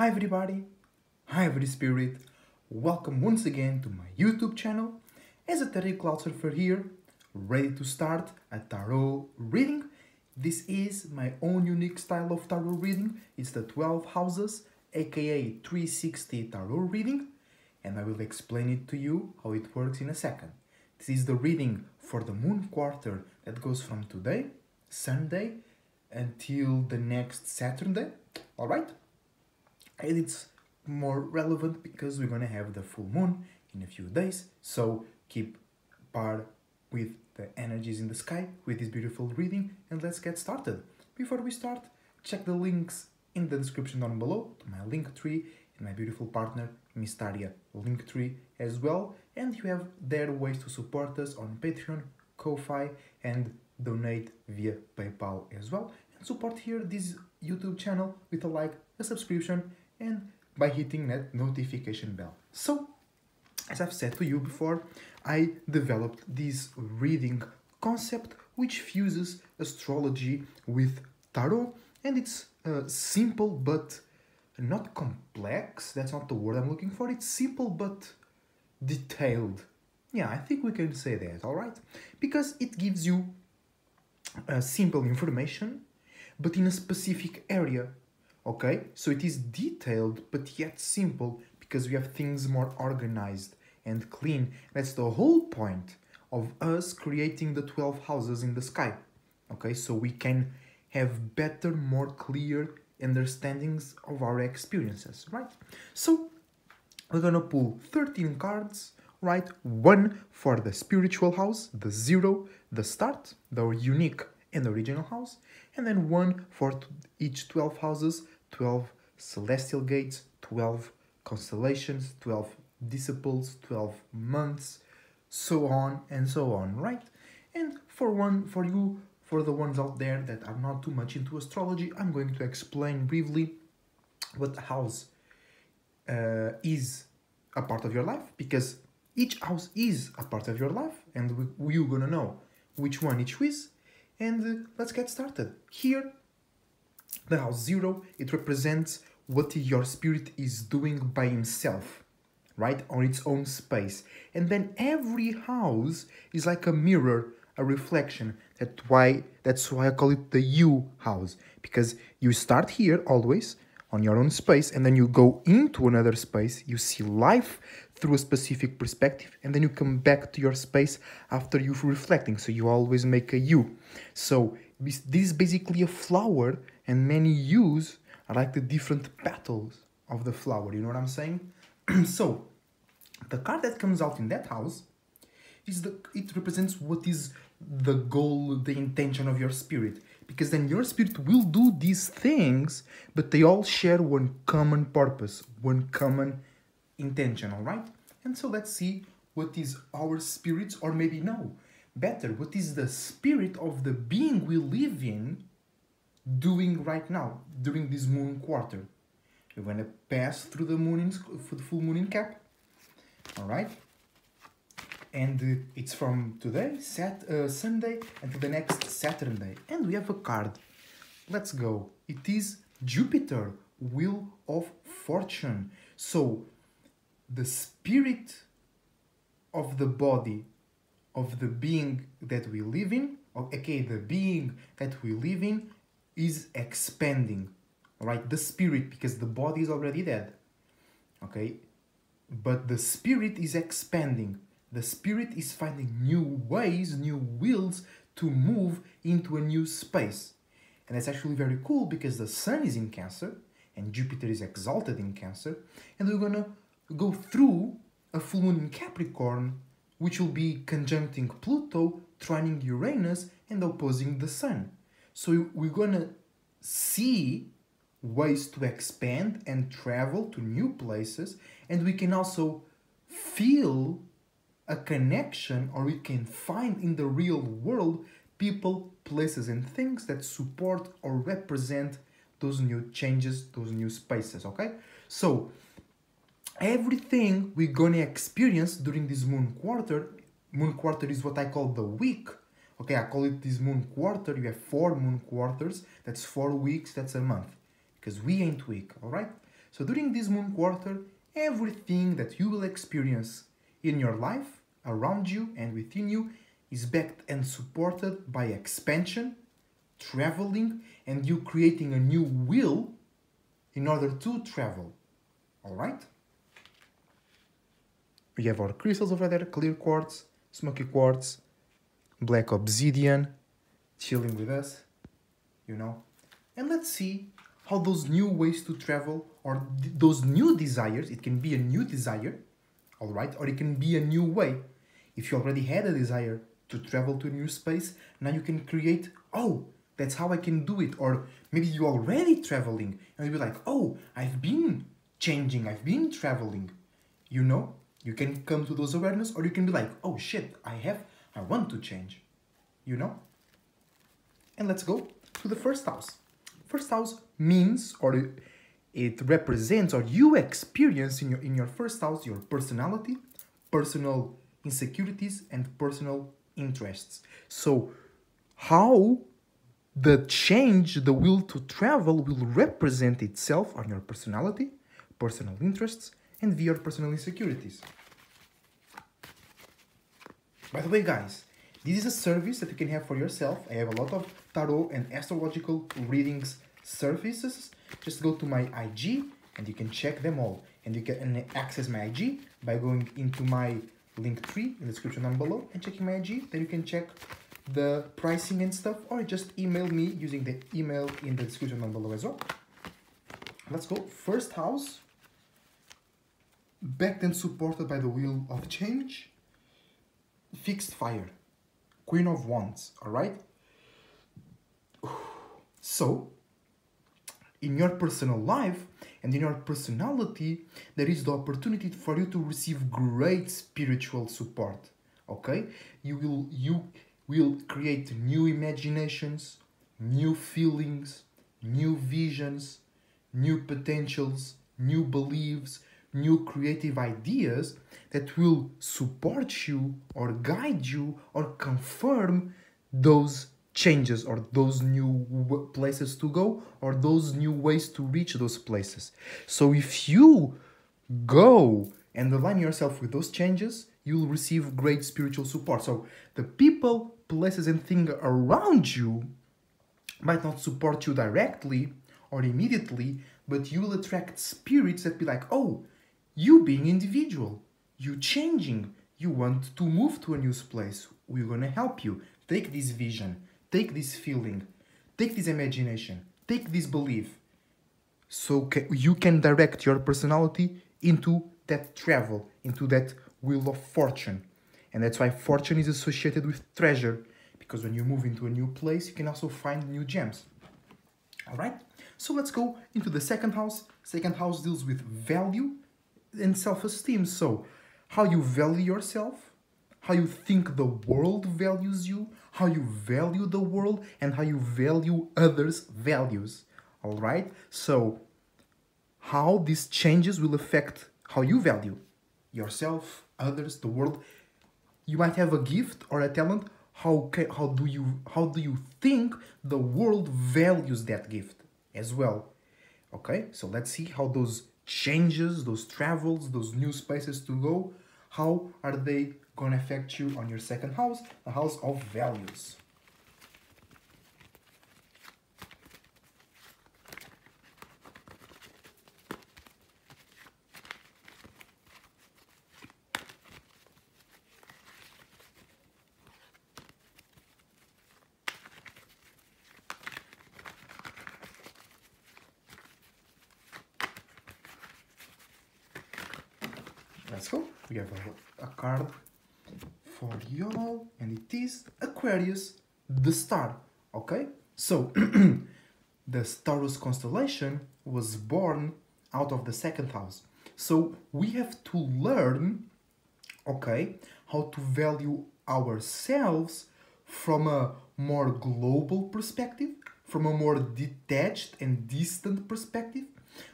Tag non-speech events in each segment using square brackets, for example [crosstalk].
Hi everybody, hi every spirit, welcome once again to my YouTube channel. Esoteric Cloud Surfer here, ready to start a tarot reading. This is my own unique style of tarot reading. It's the 12 houses, aka 360 tarot reading, and I will explain it to you how it works in a second. This is the reading for the moon quarter that goes from today, Sunday, until the next Saturday. Alright? And it's more relevant because we're gonna have the full moon in a few days. So keep par with the energies in the sky with this beautiful reading and let's get started. Before we start, check the links in the description down below to my link tree and my beautiful partner Mystaria link tree as well. And you have there ways to support us on Patreon, Ko-Fi and donate via PayPal as well. And support here this YouTube channel with a like, a subscription and by hitting that notification bell. So, as I've said to you before, I developed this reading concept which fuses astrology with tarot and it's uh, simple but not complex. That's not the word I'm looking for. It's simple but detailed. Yeah, I think we can say that, all right? Because it gives you uh, simple information but in a specific area okay? So it is detailed but yet simple because we have things more organized and clean. That's the whole point of us creating the 12 houses in the sky. Okay? So we can have better more clear understandings of our experiences right? So we're gonna pull 13 cards right? One for the spiritual house the zero the start the unique and original house and then one for each 12 houses 12 celestial gates 12 constellations 12 disciples 12 months so on and so on right and for one for you for the ones out there that are not too much into astrology i'm going to explain briefly what house uh, is a part of your life because each house is a part of your life and we, you're gonna know which one each is and uh, let's get started. Here, house zero, it represents what your spirit is doing by himself, right? On its own space. And then every house is like a mirror, a reflection. That's why, that's why I call it the you house. Because you start here always on your own space and then you go into another space, you see life through a specific perspective and then you come back to your space after you've reflecting so you always make a u so this is basically a flower and many u's are like the different petals of the flower you know what i'm saying [clears throat] so the card that comes out in that house is the it represents what is the goal the intention of your spirit because then your spirit will do these things but they all share one common purpose one common intention, all right? And so let's see what is our spirits, or maybe no, better, what is the spirit of the being we live in doing right now during this moon quarter. We're to pass through the moon in, for the full moon in Cap, all right? And uh, it's from today, Sat uh, Sunday, until the next Saturday. And we have a card. Let's go. It is Jupiter, Wheel of Fortune. So the spirit of the body of the being that we live in, okay, the being that we live in is expanding, right? The spirit, because the body is already dead, okay? But the spirit is expanding. The spirit is finding new ways, new wills to move into a new space. And that's actually very cool because the sun is in Cancer and Jupiter is exalted in Cancer, and we're gonna go through a full moon in Capricorn, which will be conjuncting Pluto, trining Uranus, and opposing the Sun. So we're gonna see ways to expand and travel to new places, and we can also feel a connection or we can find in the real world people, places, and things that support or represent those new changes, those new spaces, okay? So everything we're gonna experience during this moon quarter moon quarter is what i call the week okay i call it this moon quarter you have four moon quarters that's four weeks that's a month because we ain't weak all right So during this moon quarter, everything that you will experience in your life, around you and within you, is backed and supported by expansion, traveling, and you creating a new will in order to travel. All right? We have our crystals over there clear quartz, smoky quartz, black obsidian, chilling with us, you know. And let's see how those new ways to travel or th- those new desires, it can be a new desire, all right, or it can be a new way. If you already had a desire to travel to a new space, now you can create, oh, that's how I can do it. Or maybe you're already traveling and you'll be like, oh, I've been changing, I've been traveling. You know, you can come to those awareness, or you can be like, oh shit, I have, I want to change. You know? And let's go to the first house. First house means, or it represents, or you experience in your in your first house your personality, personal insecurities, and personal interests. So, how the change, the will to travel, will represent itself on your personality, personal interests, and your personal insecurities. By the way, guys, this is a service that you can have for yourself. I have a lot of tarot and astrological readings services. Just go to my IG and you can check them all. And you can access my IG by going into my link tree in the description down below and checking my IG. Then you can check the pricing and stuff, or just email me using the email in the description down below as well. Let's go. First house, backed and supported by the wheel of change, fixed fire, queen of wands. All right. [sighs] So, in your personal life and in your personality, there is the opportunity for you to receive great spiritual support. Okay, you will you will create new imaginations, new feelings, new visions, new potentials, new beliefs, new creative ideas that will support you or guide you or confirm those changes or those new places to go or those new ways to reach those places. So if you go and align yourself with those changes, you'll receive great spiritual support. So the people, places, and things around you might not support you directly or immediately, but you will attract spirits that be like, oh, you being individual, you changing, you want to move to a new place. We're gonna help you. Take this vision, take this feeling, take this imagination, take this belief. So you can direct your personality into that travel, into that wheel of fortune. And that's why fortune is associated with treasure, because when you move into a new place, you can also find new gems. All right, so let's go into the second house. Second house deals with value and self esteem. So, how you value yourself, how you think the world values you, how you value the world, and how you value others' values. All right, so how these changes will affect how you value yourself, others, the world. You might have a gift or a talent. How can, how do you how do you think the world values that gift as well? Okay, so let's see how those changes, those travels, those new spaces to go, how are they gonna affect you on your second house, the house of values. Let's go. We have a, a card for y'all, and it is Aquarius, the star. Okay, so [clears throat] the Taurus constellation was born out of the second house. So we have to learn, okay, how to value ourselves from a more global perspective, from a more detached and distant perspective.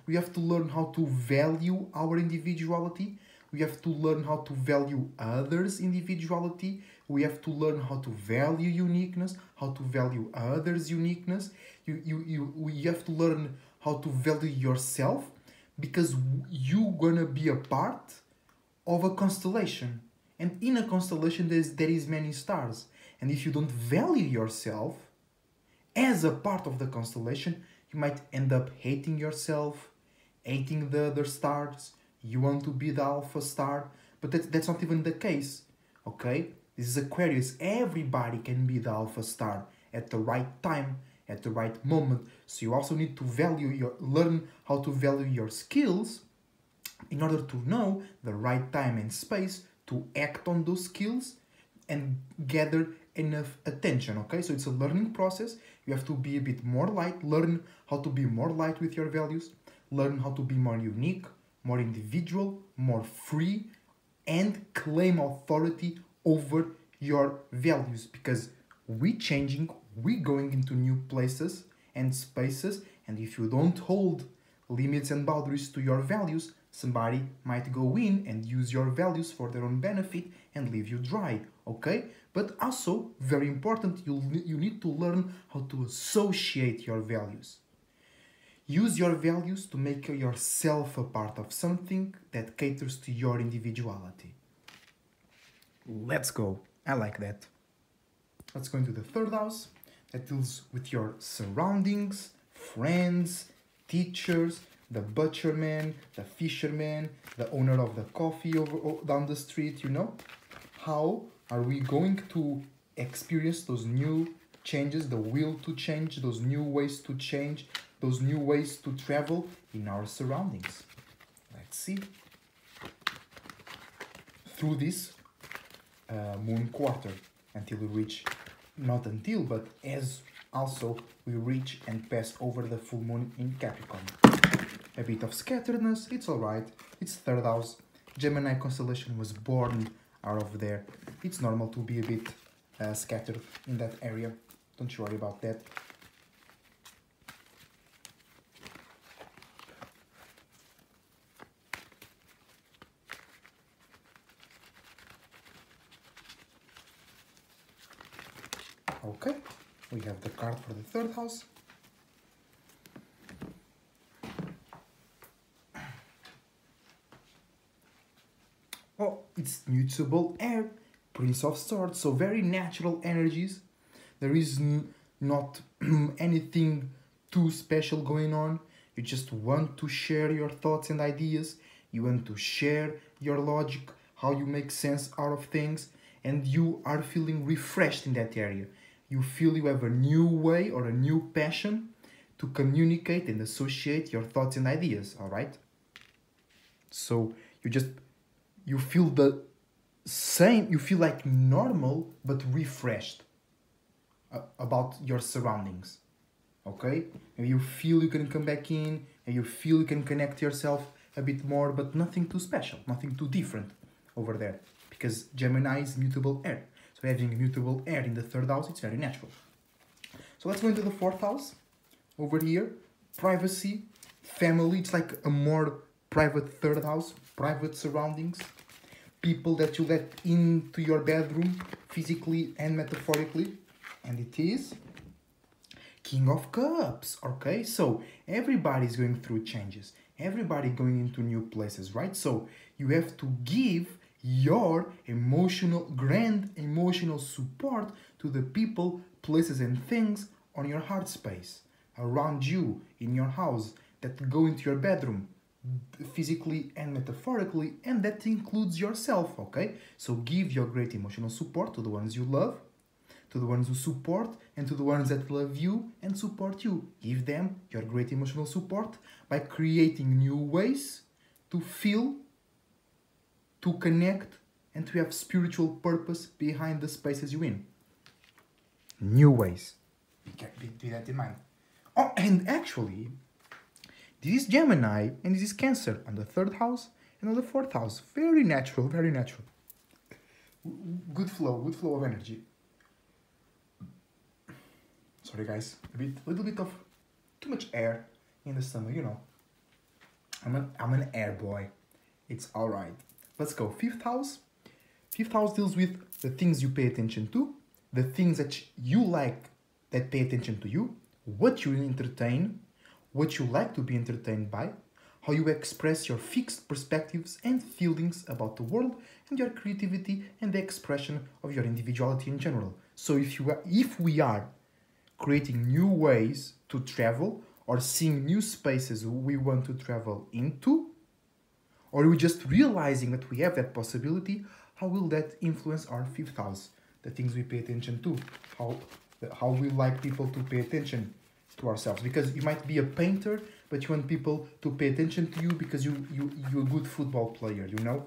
We have to learn how to value our individuality. We have to learn how to value others' individuality. We have to learn how to value uniqueness, how to value others' uniqueness. You, you, you, you have to learn how to value yourself because you gonna be a part of a constellation and in a constellation there's, there is many stars and if you don't value yourself as a part of the constellation you might end up hating yourself hating the other stars you want to be the alpha star but that, that's not even the case okay? This is aquarius. Everybody can be the alpha star at the right time at the right moment. So you also need to value your learn how to value your skills in order to know the right time and space to act on those skills and gather enough attention okay? So it's a learning process. You have to be a bit more light learn how to be more light with your values learn how to be more unique more individual more free and claim authority over your values. Because we changing we going into new places and spaces and if you don't hold limits and boundaries to your values somebody might go in and use your values for their own benefit and leave you dry okay? But also very important you you need to learn how to associate your values use your values to make yourself a part of something that caters to your individuality. Let's go. I like that. Let's go into the third house. That deals with your surroundings friends teachers the butcherman, the fisherman, the owner of the coffee over down the street, you know? How are we going to experience those new changes, the will to change, those new ways to change, those new ways to travel in our surroundings? Let's see. Through this uh, moon quarter until we reach, not until, but as also we reach and pass over the full moon in Capricorn a bit of scatteredness, it's alright. It's third house. Gemini constellation was born out of there. It's normal to be a bit uh, scattered in that area. Don't you worry about that. Okay, we have the card for the third house. Oh, it's mutable air, Prince of Swords, so very natural energies. There is not [clears throat] anything too special going on. You just want to share your thoughts and ideas. You want to share your logic, how you make sense out of things, and you are feeling refreshed in that area. You feel you have a new way or a new passion to communicate and associate your thoughts and ideas, all right? So you just you feel the same, you feel like normal but refreshed uh, about your surroundings. Okay? And you feel you can come back in and you feel you can connect yourself a bit more, but nothing too special, nothing too different over there. Because Gemini is mutable air. So having mutable air in the third house, it's very natural. So let's go into the fourth house. Over here, privacy, family, it's like a more private third house, private surroundings, people that you let into your bedroom physically and metaphorically. And it is king of cups. Okay so everybody's going through changes. Everybody going into new places right? So you have to give your emotional grand emotional support to the people places and things on your heart space around you in your house that go into your bedroom physically and metaphorically, and that includes yourself, okay? So give your great emotional support to the ones you love, to the ones who support, and to the ones that love you and support you. Give them your great emotional support by creating new ways to feel, to connect, and to have spiritual purpose behind the spaces you're in. New ways. Be that in mind. Oh, and actually, this is Gemini and this is Cancer on the third house and on the fourth house. Very natural, very natural. Good flow, good flow of energy. Sorry guys, a bit, little bit of too much air in the summer, you know. I'm an, I'm an air boy. It's alright. Let's go. Fifth house. Fifth house deals with the things you pay attention to, the things that you like that pay attention to you, what you entertain, what you like to be entertained by, how you express your fixed perspectives and feelings about the world and your creativity and the expression of your individuality in general. So if you are, if we are creating new ways to travel or seeing new spaces we want to travel into, or are we just realizing that we have that possibility, how will that influence our fifth house? The things we pay attention to, how how we like people to pay attention to ourselves. Because you might be a painter, but you want people to pay attention to you because you you you're a good football player. You know,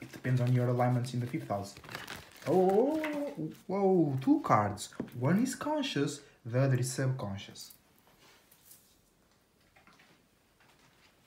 it depends on your alignments in the fifth house. Oh, whoa! Two cards. One is conscious, the other is subconscious.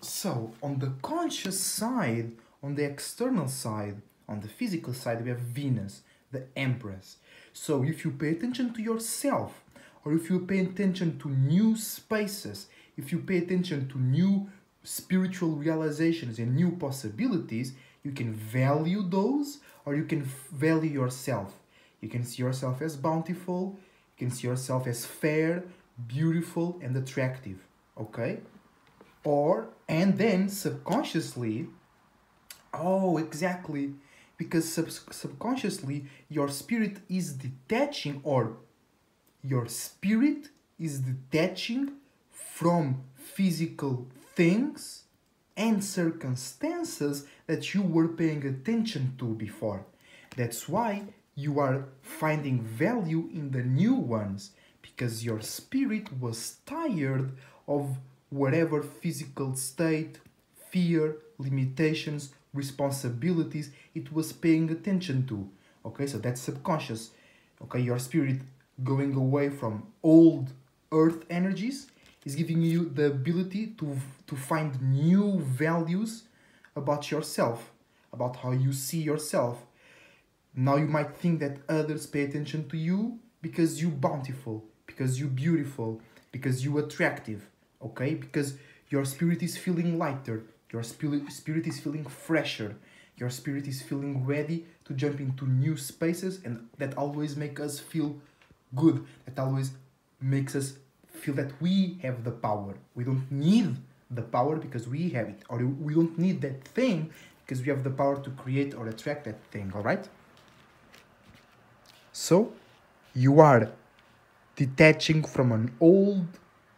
So, on the conscious side, on the external side, on the physical side, we have Venus, the Empress. So, if you pay attention to yourself, or if you pay attention to new spaces, if you pay attention to new spiritual realizations and new possibilities, you can value those or you can value yourself. You can see yourself as bountiful, you can see yourself as fair, beautiful, and attractive. Okay? Or, and then subconsciously, oh, exactly, because sub- subconsciously your spirit is detaching, or your spirit is detaching from physical things and circumstances that you were paying attention to before. That's why you are finding value in the new ones because your spirit was tired of whatever physical state, fear, limitations, responsibilities it was paying attention to. Okay, so that's subconscious. Okay, your spirit going away from old earth energies is giving you the ability to to find new values about yourself, about how you see yourself. Now you might think that others pay attention to you because you're bountiful, because you're beautiful, because you're attractive, okay? Because your spirit is feeling lighter, your spirit spirit is feeling fresher, your spirit is feeling ready to jump into new spaces and that always makes us feel good, that always makes us feel that we have the power. We don't need the power because we have it, or we don't need that thing because we have the power to create or attract that thing, all right? So, you are detaching from an old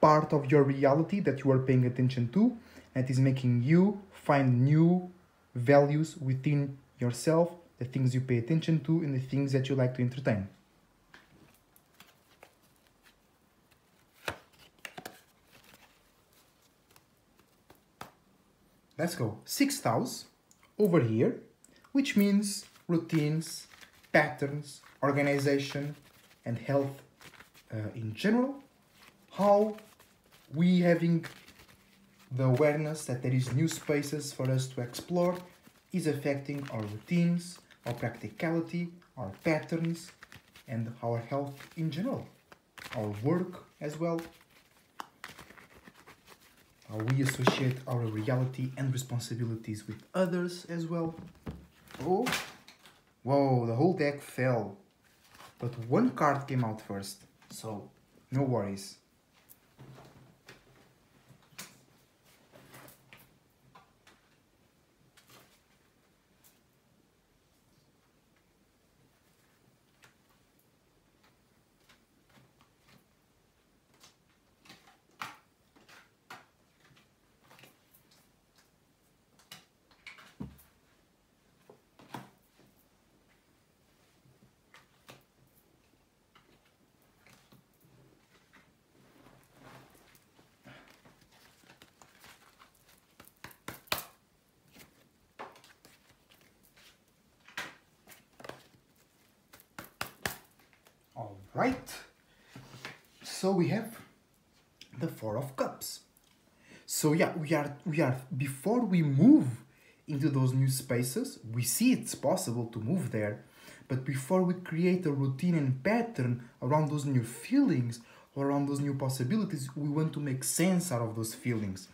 part of your reality that you are paying attention to, that is making you find new values within yourself, the things you pay attention to, and the things that you like to entertain. Let's go. Sixth house over here, which means routines, patterns, organization, and health uh, in general. How we having the awareness that there is new spaces for us to explore is affecting our routines, our practicality, our patterns, and our health in general, our work as well, how we associate our reality and responsibilities with others as well. Oh, whoa, the whole deck fell. But one card came out first, so no worries. All right. So we have the Four of Cups. So yeah, we are we are before we move into those new spaces, we see it's possible to move there. But before we create a routine and pattern around those new feelings or around those new possibilities, we want to make sense out of those feelings.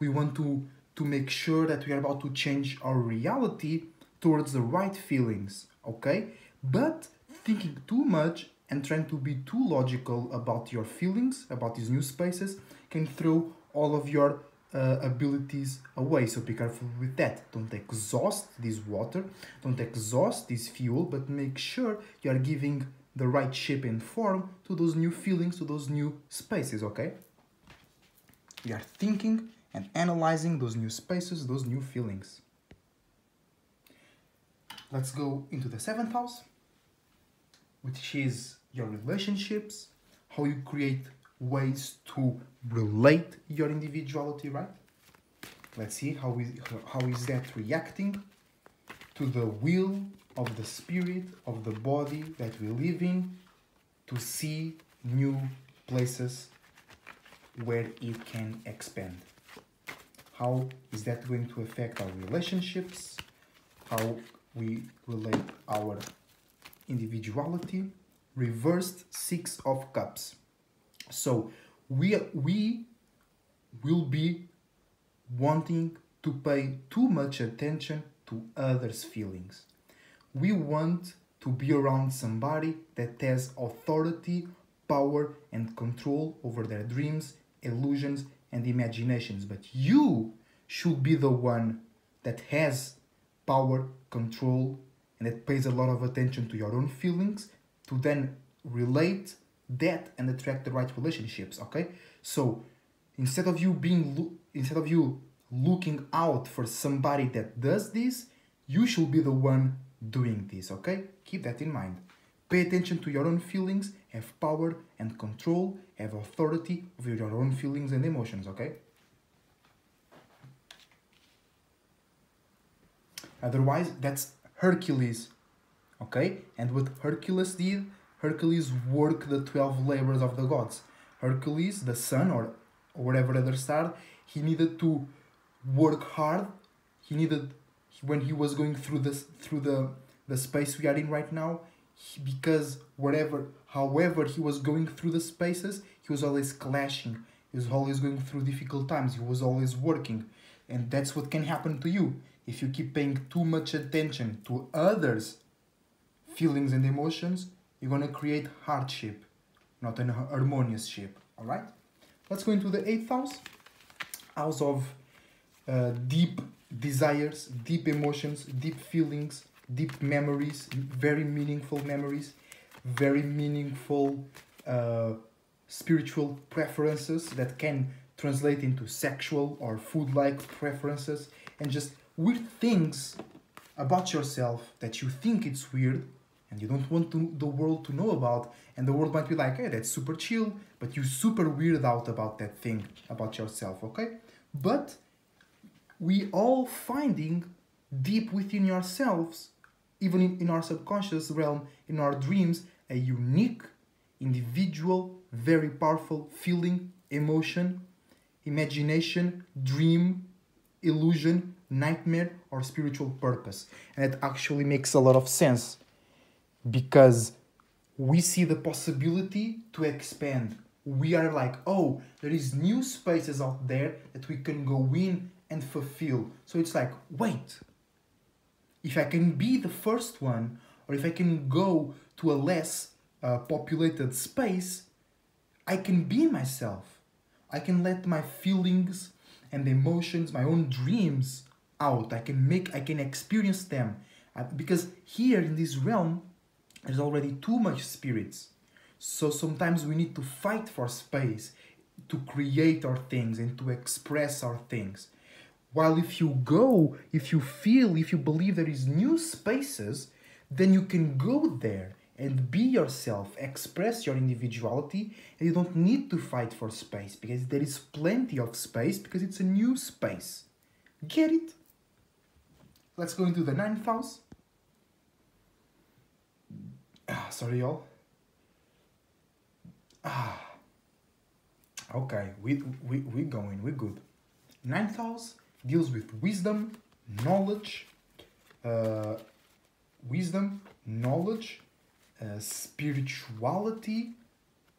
We want to to make sure that we are about to change our reality towards the right feelings, okay? But thinking too much and trying to be too logical about your feelings, about these new spaces, can throw all of your uh, abilities away. So be careful with that. Don't exhaust this water, don't exhaust this fuel, but make sure you are giving the right shape and form to those new feelings, to those new spaces, okay? You are thinking and analyzing those new spaces, those new feelings. Let's go into the seventh house, which is your relationships, how you create ways to relate your individuality, right? Let's see how is, how is that reacting to the will of the spirit of the body that we live in to see new places where it can expand. How is that going to affect our relationships? How we relate our individuality? Reversed Six of Cups. So we we will be wanting to pay too much attention to others' feelings. We want to be around somebody that has authority, power, and control over their dreams, illusions, and imaginations. But you should be the one that has power, control, and that pays a lot of attention to your own feelings to then relate that and attract the right relationships okay? So instead of you being instead of you looking out for somebody that does this you should be the one doing this okay? Keep that in mind. Pay attention to your own feelings have power and control have authority over your own feelings and emotions okay? Otherwise that's hercules okay and what hercules did Hercules worked the 12 labors of the gods. Hercules, the sun or, whatever other star, he needed to work hard. He needed when he was going through this through the the space we are in right now, he, because whatever however he was going through the spaces, he was always clashing. He was always going through difficult times. He was always working. And that's what can happen to you if you keep paying too much attention to others' feelings and emotions you're going to create hardship, not an harmonious ship. All right? Let's go into the eighth house, house of uh, deep desires, deep emotions, deep feelings, deep memories, very meaningful memories, very meaningful uh, spiritual preferences that can translate into sexual or food like preferences, and just weird things about yourself that you think it's weird and you don't want to, the world to know about and the world might be like hey that's super chill but you super weird out about that thing about yourself okay? But we all finding deep within yourselves even in, in our subconscious realm in our dreams a unique individual very powerful feeling emotion imagination dream illusion nightmare or spiritual purpose. And it actually makes a lot of sense because we see the possibility to expand. We are like, oh, there is new spaces out there that we can go in and fulfill. So it's like, wait, if I can be the first one, or if I can go to a less uh, populated space, I can be myself. I can let my feelings and emotions, my own dreams out. I can make, I can experience them. Uh, because here in this realm, there's already too much spirits. So sometimes we need to fight for space to create our things and to express our things. While if you go, if you feel, if you believe there is new spaces, then you can go there and be yourself, express your individuality, and you don't need to fight for space because there is plenty of space because it's a new space. Get it? Let's go into the ninth house. Ah, sorry, y'all. Ah. Okay, we, we, we going, we good. Ninth house deals with wisdom, knowledge, uh, wisdom, knowledge, uh, spirituality,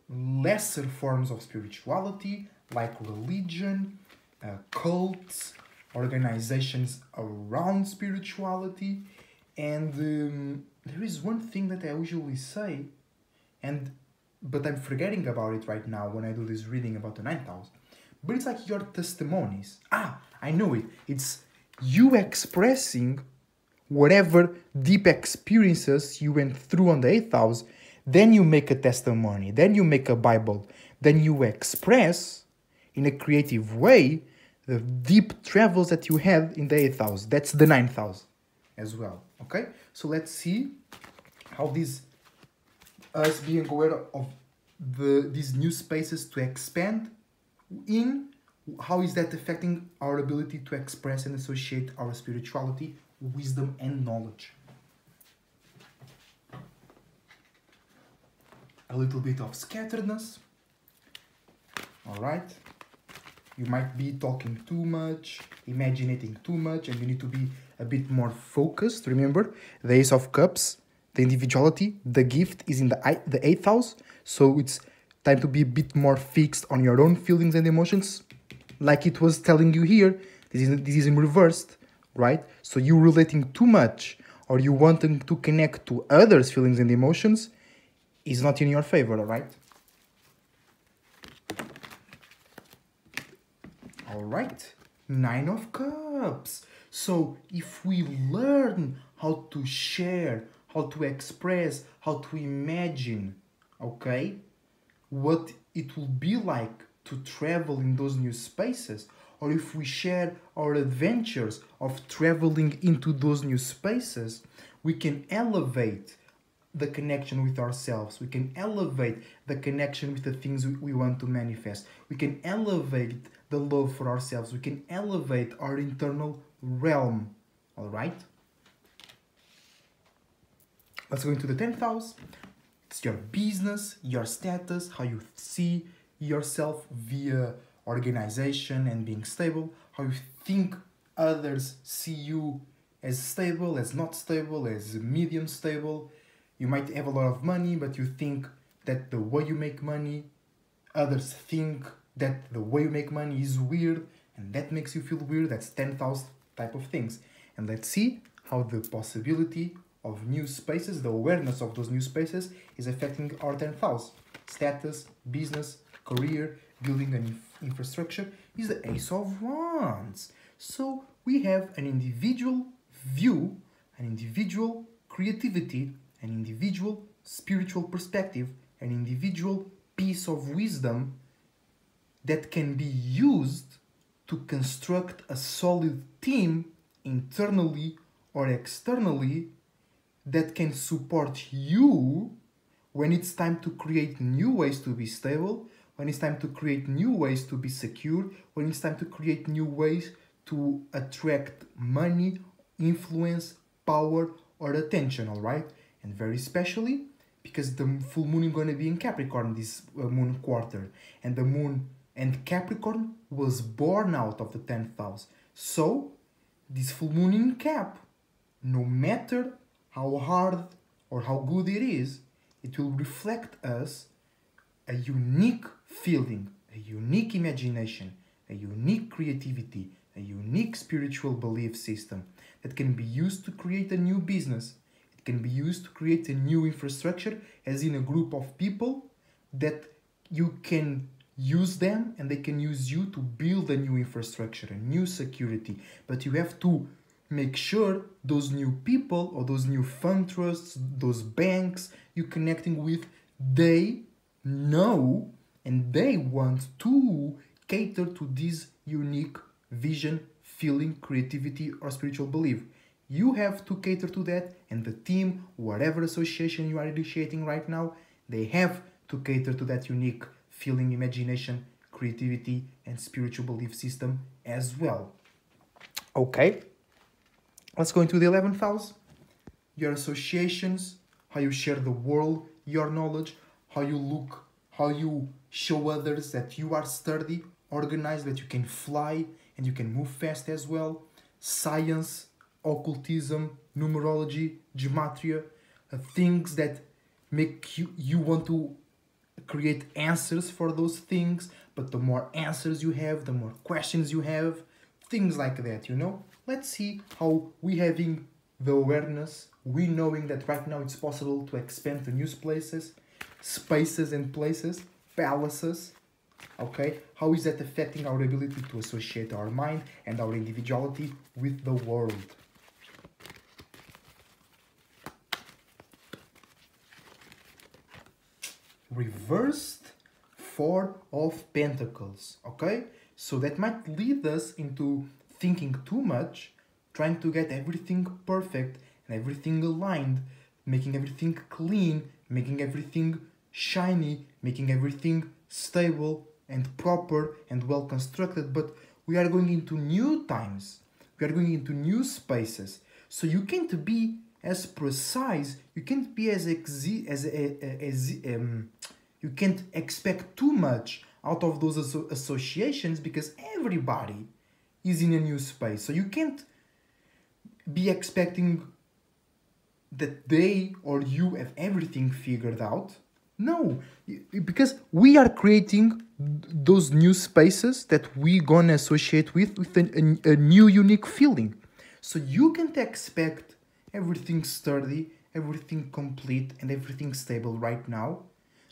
lesser forms of spirituality like religion, uh, cults, organizations around spirituality, and um, there is one thing that I usually say, and but I'm forgetting about it right now when I do this reading about the ninth house. but it's like your testimonies. Ah, I know it. It's you expressing whatever deep experiences you went through on the eighth house. Then you make a testimony. Then you make a Bible. Then you express in a creative way the deep travels that you had in the eighth house. That's the ninth house as well. Okay, so let's see how this us being aware of the these new spaces to expand in how is that affecting our ability to express and associate our spirituality, wisdom, and knowledge. A little bit of scatteredness. All right. You might be talking too much, imagining too much, and you need to be a bit more focused. Remember, the Ace of Cups, the individuality, the gift is in the the eighth house, so it's time to be a bit more fixed on your own feelings and emotions. Like it was telling you here this is this is in reversed right? So you relating too much or you wanting to connect to others feelings and emotions is not in your favor all right? All right. Nine of cups so if we learn how to share how to express how to imagine okay what it will be like to travel in those new spaces, or if we share our adventures of traveling into those new spaces, we can elevate the connection with ourselves. We can elevate the connection with the things we want to manifest. We can elevate the love for ourselves. We can elevate our internal realm. All right? Let's go into the 10th house. It's your business, your status, how you see yourself via organization and being stable, how you think others see you as stable, as not stable, as medium stable. You might have a lot of money, but you think that the way you make money, others think that the way you make money is weird, and that makes you feel weird. That's 10,000 type of things. And let's see how the possibility of new spaces, the awareness of those new spaces is affecting our 10th house. Status, business, career, building an infrastructure is the Ace of Wands. So we have an individual view, an individual creativity, an individual spiritual perspective, an individual piece of wisdom that can be used to construct a solid team internally or externally that can support you when it's time to create new ways to be stable, when it's time to create new ways to be secure, when it's time to create new ways to attract money, influence, power, or attention, all right? And very especially because the full moon is going to be in Capricorn this uh, moon quarter, and the moon and Capricorn was born out of the 10th house. So, this full moon in Cap, no matter how hard or how good it is, it will reflect us a unique feeling, a unique imagination, a unique creativity, a unique spiritual belief system that can be used to create a new business. It can be used to create a new infrastructure, as in a group of people that you can use them and they can use you to build a new infrastructure, a new security. But you have to make sure those new people or those new fund trusts, those banks you're connecting with, they know and they want to cater to this unique vision, feeling, creativity, or spiritual belief. You have to cater to that, and the team, whatever association you are initiating right now, they have to cater to that unique feeling, imagination, creativity, and spiritual belief system as well. Okay, let's go into the 11th house. Your associations, how you share the world, your knowledge, how you look, how you show others that you are sturdy, organized, that you can fly and you can move fast as well. Science, occultism, numerology, gematria, uh, things that make you, you want to create answers for those things. But the more answers you have, the more questions you have, things like that, you know? Let's see how we having the awareness, we knowing that right now it's possible to expand to new places, spaces and places, palaces, Okay, how is that affecting our ability to associate our mind and our individuality with the world? Reversed Four of Pentacles. Okay, so that might lead us into thinking too much, trying to get everything perfect and everything aligned, making everything clean, making everything shiny, making everything stable and proper and well constructed. But we are going into new times, we are going into new spaces. So you can't be as precise, you can't be as exi- as, as, as um, you can't expect too much out of those asso- associations because everybody is in a new space. So you can't be expecting that they or you have everything figured out. No, because we are creating those new spaces that we gonna associate with with a, a, a new unique feeling. So you can't expect everything sturdy, everything complete, and everything stable right now.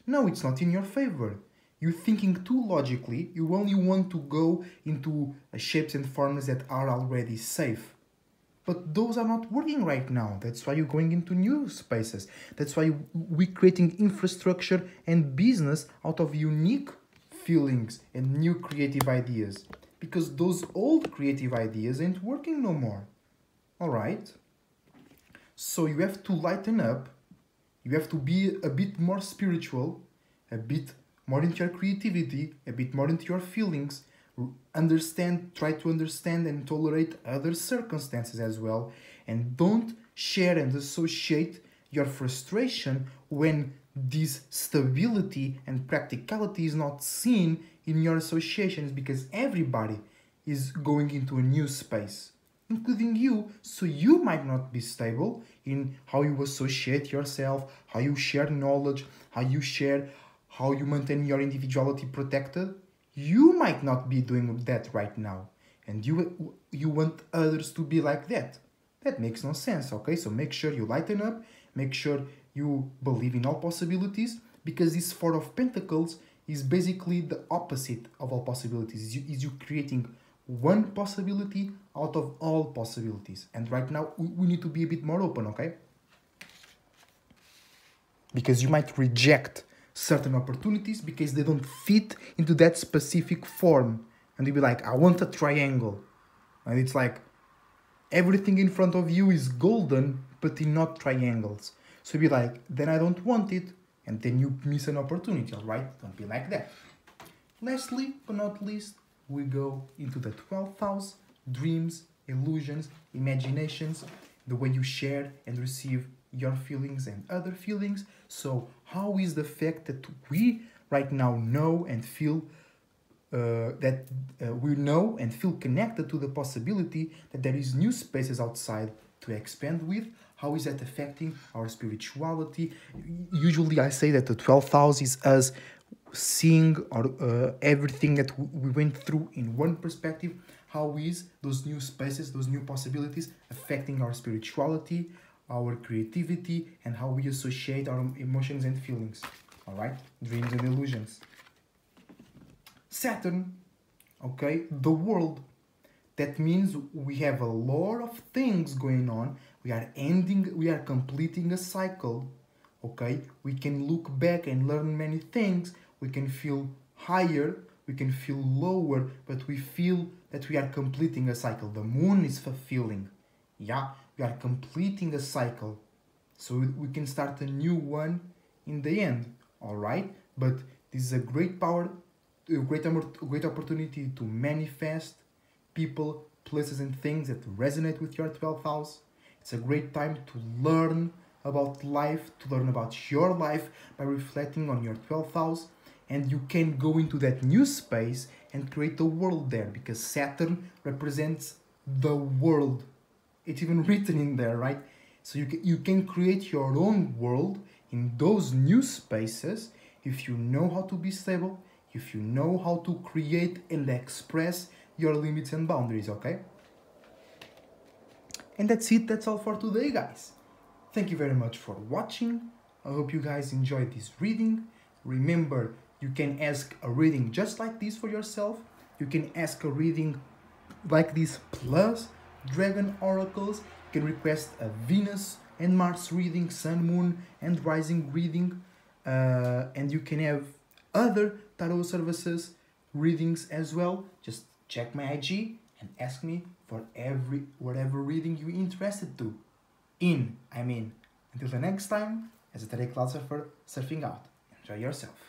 No, it's not in your favor. You're thinking too logically, you only want to go into uh, shapes and forms that are already safe. But those are not working right now. That's why you're going into new spaces. That's why we're creating infrastructure and business out of unique feelings and new creative ideas. Because those old creative ideas ain't working no more. Alright? So you have to lighten up. You have to be a bit more spiritual, a bit more into your creativity, a bit more into your feelings, understand, try to understand and tolerate other circumstances as well, and don't share and associate your frustration when this stability and practicality is not seen in your associations because everybody is going into a new space including you. So you might not be stable in how you associate yourself how you share knowledge how you share how you maintain your individuality protected. You might not be doing that right now. And you you want others to be like that. That makes no sense okay? So make sure you lighten up. Make sure you believe in all possibilities because this four of pentacles is basically the opposite of all possibilities. Is you, is you creating one possibility out of all possibilities and right now we, need to be a bit more open okay because you might reject certain opportunities because they don't fit into that specific form. And you'll be like, I want a triangle. And it's like everything in front of you is golden, but in not triangles. So you'll be like, then I don't want it, and then you miss an opportunity, alright? Don't be like that. Lastly, but not least, we go into the 12th house dreams, illusions, imaginations, the way you share and receive your feelings and other feelings. So, how is the fact that we right now know and feel uh, that uh, we know and feel connected to the possibility that there is new spaces outside to expand with? How is that affecting our spirituality? Usually, I say that the 12th house is us seeing or uh, everything that we went through in one perspective how is those new spaces those new possibilities affecting our spirituality our creativity and how we associate our emotions and feelings. All right, dreams and illusions. Saturn, okay, the world. That means we have a lot of things going on. We are ending, we are completing a cycle. Okay, we can look back and learn many things. We can feel higher, we can feel lower, but we feel that we are completing a cycle. The moon is fulfilling. Yeah, we are completing a cycle so we can start a new one in the end all right but this is a great power a great, great opportunity to manifest people places and things that resonate with your 12th house it's a great time to learn about life to learn about your life by reflecting on your 12th house and you can go into that new space and create a world there because saturn represents the world it's even [laughs] written in there, right? So you can, you can create your own world in those new spaces if you know how to be stable, if you know how to create and express your limits and boundaries, okay? And that's it, that's all for today, guys. Thank you very much for watching. I hope you guys enjoyed this reading. Remember, You can ask a reading just like this for yourself. You can ask a reading like this plus dragon oracles. You can request a Venus and Mars reading, Sun, Moon, and Rising reading. Uh, and you can have other tarot services readings as well. Just check my IG and ask me for every whatever reading you're interested to. In, I mean. Until the next time, Esoteric Cloud Surfer, surfing out. Enjoy yourself.